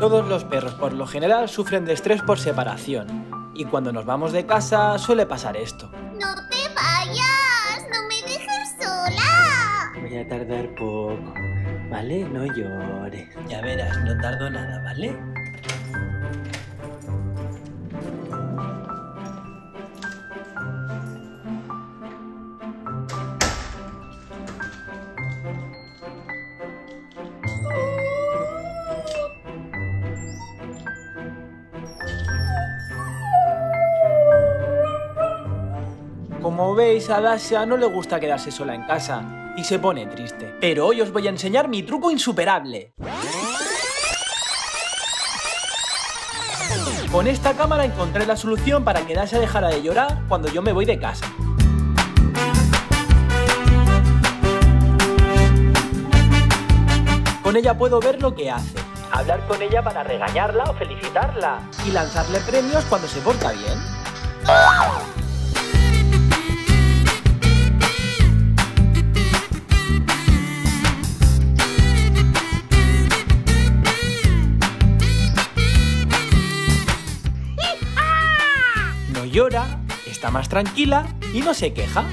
Todos los perros por lo general sufren de estrés por separación. Y cuando nos vamos de casa suele pasar esto. ¡No te vayas! ¡No me dejes sola! Voy a tardar poco, ¿vale? No llores. Ya verás, no tardo nada, ¿vale? Como veis, a Dacia no le gusta quedarse sola en casa y se pone triste. Pero hoy os voy a enseñar mi truco insuperable. Con esta cámara encontré la solución para que Dacia dejara de llorar cuando yo me voy de casa. Con ella puedo ver lo que hace, hablar con ella para regañarla o felicitarla y lanzarle premios cuando se porta bien. Llora, está más tranquila y no se queja.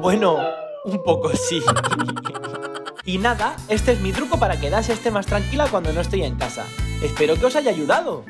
Bueno, un poco sí. Y nada, este es mi truco para que Dash esté más tranquila cuando no estoy en casa. Espero que os haya ayudado.